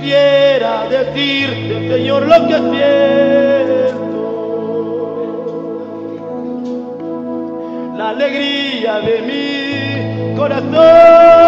quisiera decirte, Señor, lo que es siento. La alegría de mi corazón.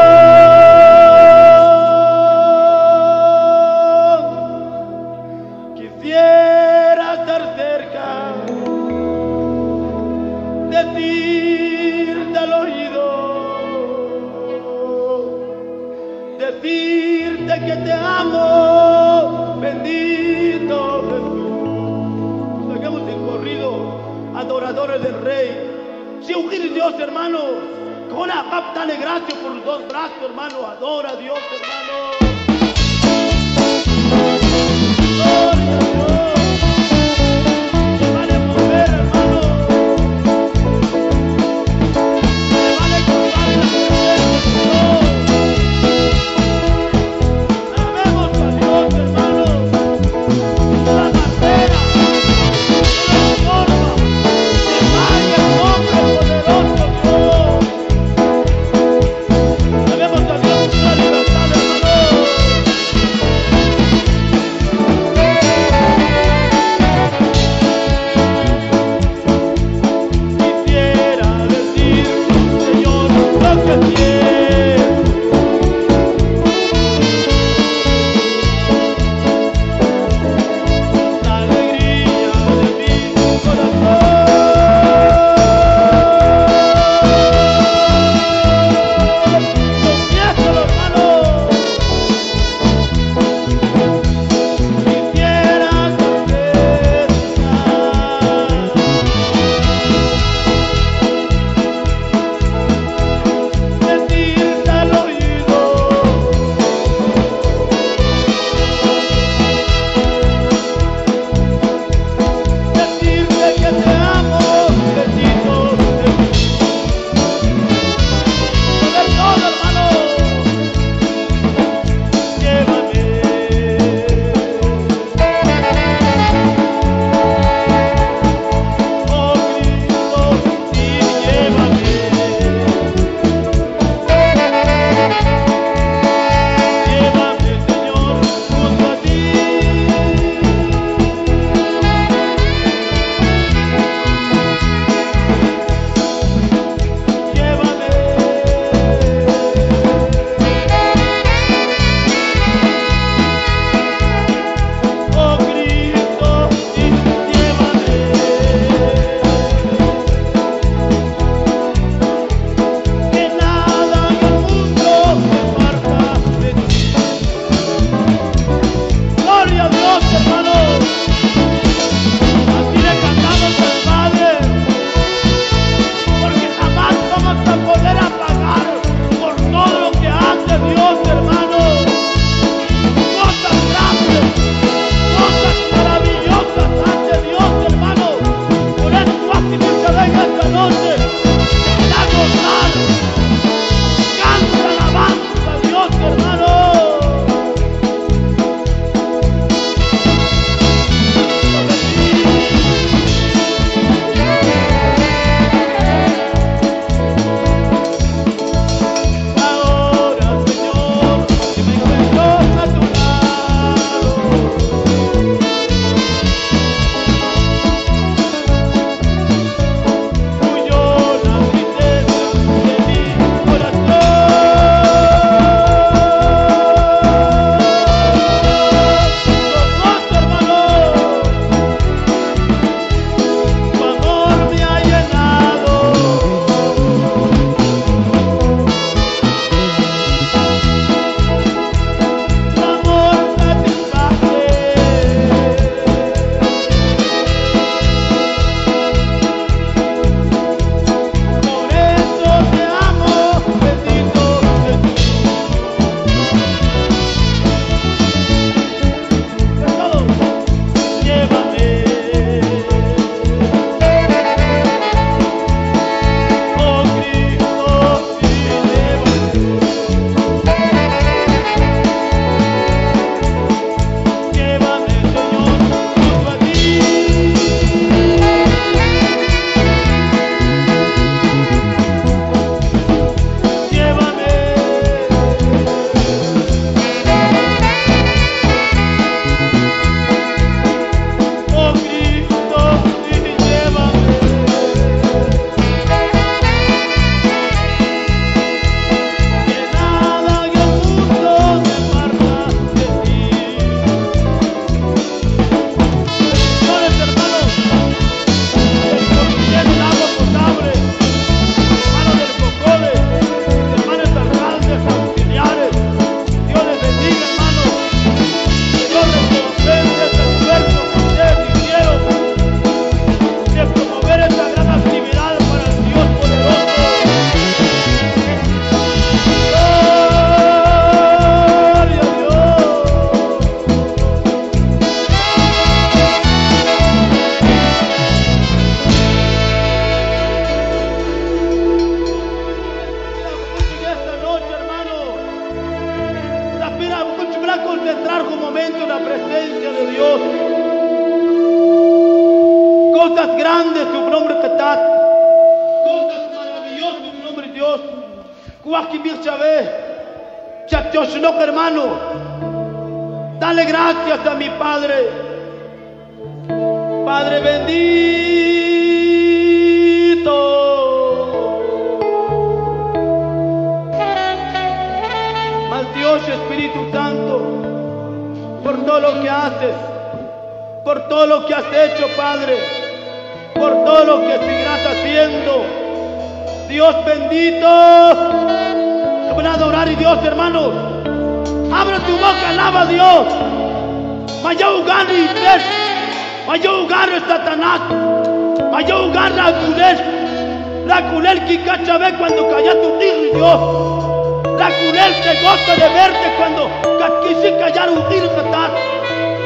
Hermano. Dale gracias a mi Padre. Padre bendito. Mal Dios Espíritu Santo, por todo lo que haces, por todo lo que has hecho, Padre, por todo lo que seguirás haciendo. Dios bendito. Van a adorar y Dios, hermanos. Abre tu boca, alaba a Dios. Vaya jugar y Vaya jugar Satanás. Vaya jugar la culel. La culel que cachabe cuando calla tu tío Dios. La culel se goza de verte cuando quise callar un tiro Satanás.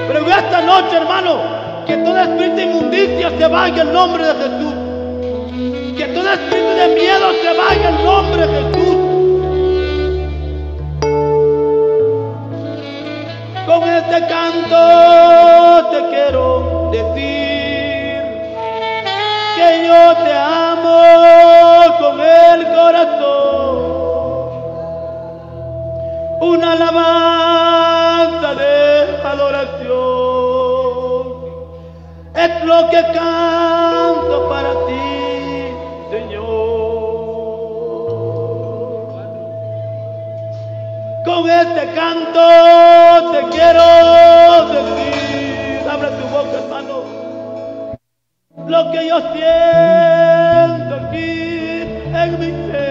Pero esta noche, hermano, que toda espíritu de inmundicia se vaya en nombre de Jesús. Que todo espíritu de miedo se vaya en nombre de Jesús. Con este canto te quiero decir que yo te amo con el corazón. Una alabanza de adoración es lo que canto para ti, Con este canto te quiero decir, abre tu boca, hermano, lo que yo siento aquí en mi ser.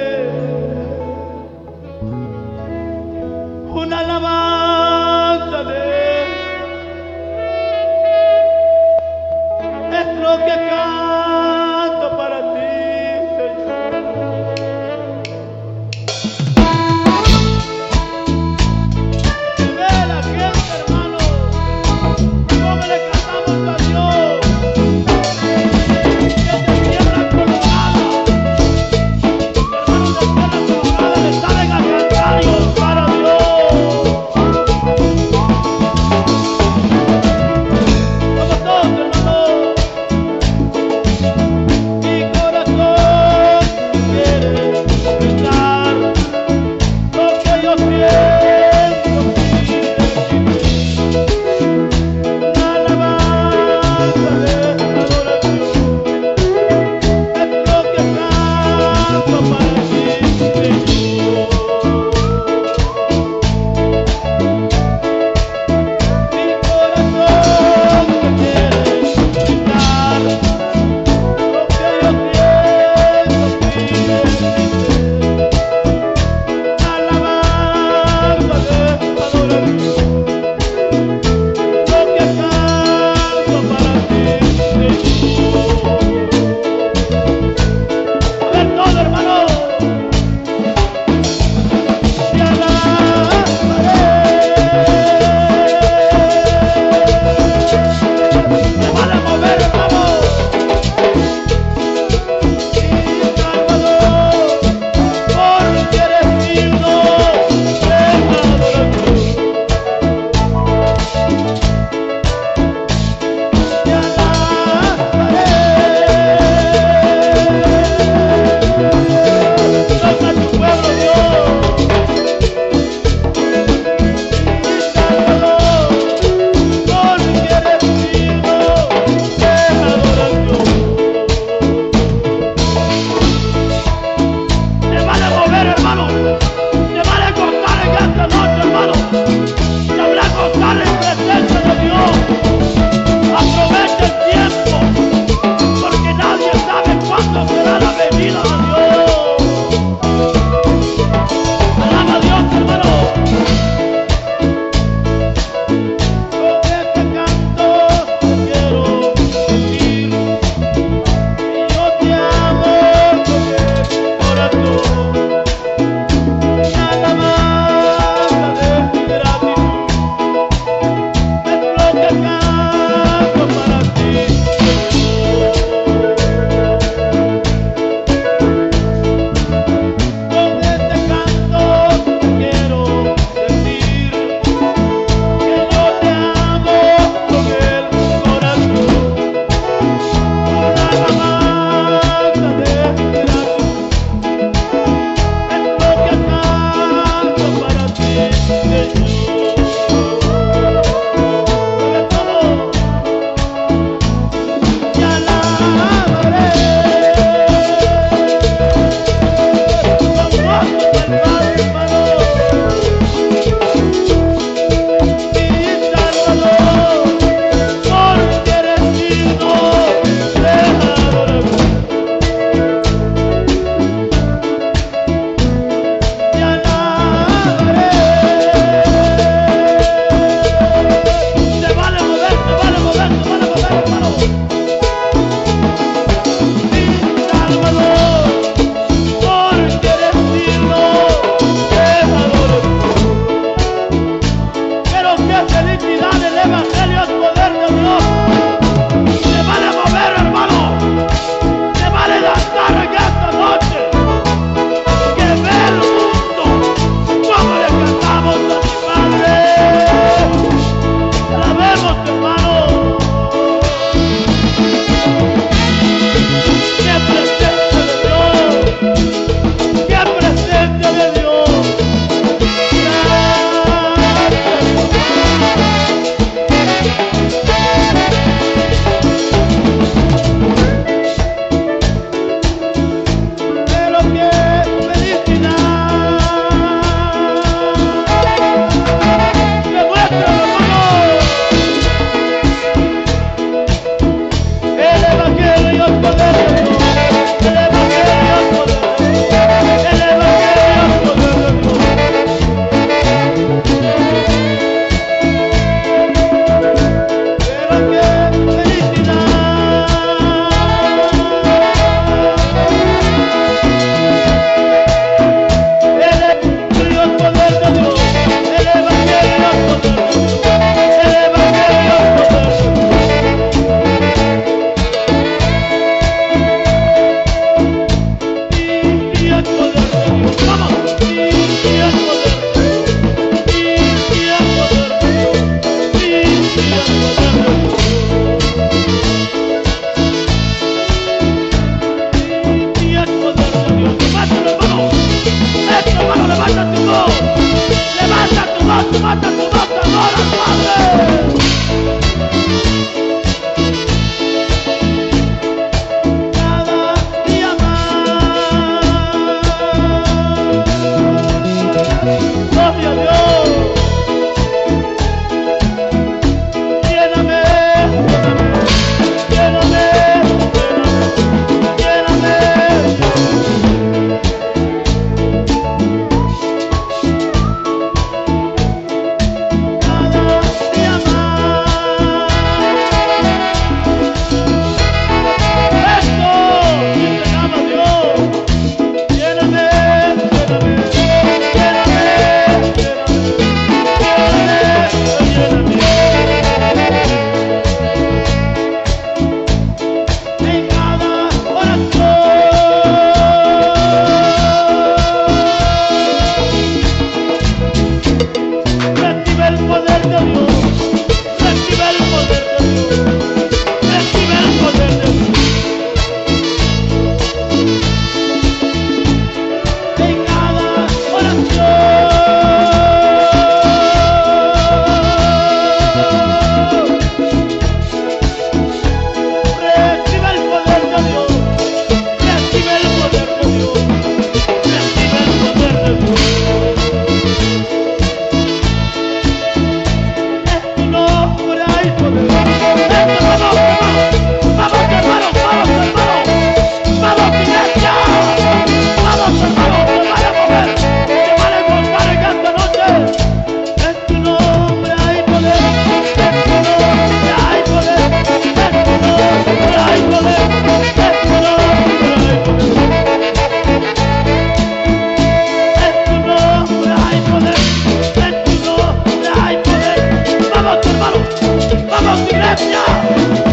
Let's go!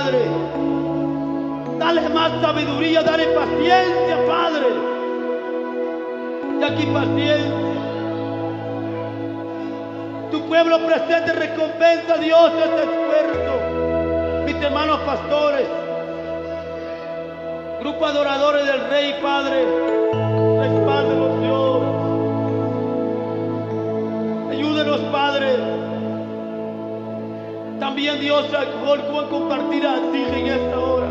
Padre. Dale más sabiduría, dale paciencia, Padre. Y aquí paciencia. Tu pueblo presente recompensa Dios este esfuerzo. Mis hermanos pastores, grupo adoradores del Rey, Padre, Dios volcó a compartir a ti en esta hora.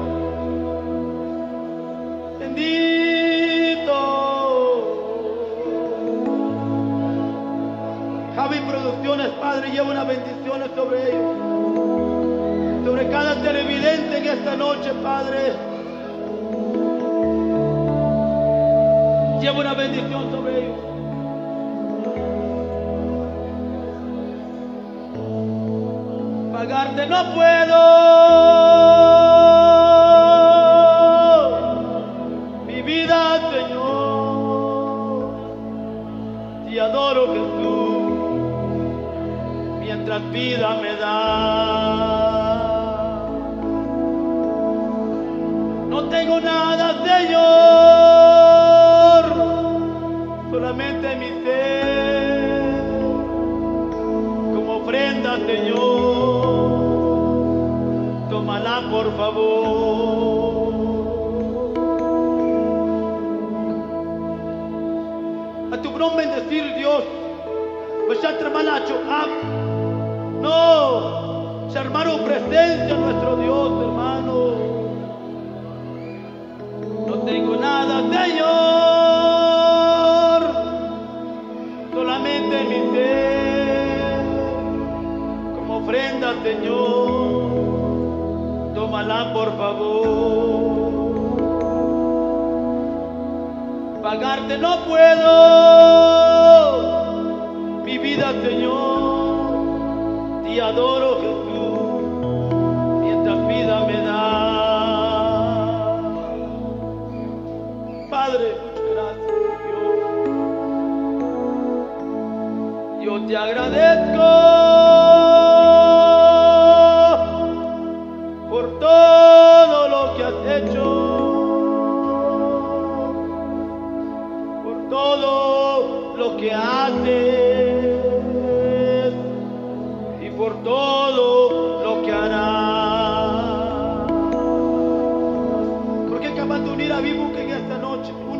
Bendito. Javi Producciones, Padre, lleva unas bendiciones sobre ellos. Sobre cada televidente en esta noche, Padre. Lleva una bendición sobre ellos. No puedo. Mi vida, Señor. Te adoro, Jesús. Mientras vida me da. No tengo nada, Señor. Solamente mi ser. Como ofrenda, Señor. Por favor. A tu nombre bendecir, Dios. Pues no, se hermano presencia nuestro Dios, hermano. No tengo nada, Señor, solamente mi ser, como ofrenda, Señor. Tómala, por favor. Pagarte no puedo, mi vida, Señor. Te adoro, Jesús, mientras vida me da. Padre, gracias, Dios. Yo te agradezco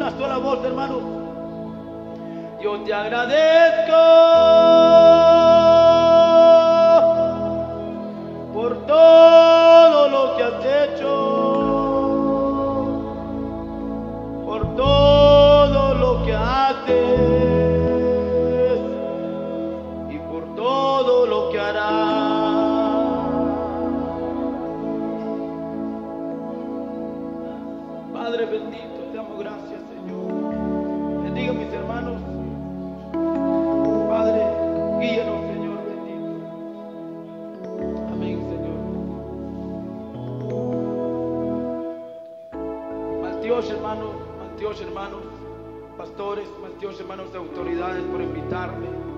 noche? Una sola voz, hermano. Yo te agradezco pastores, maldios, hermanos de autoridades por invitarme.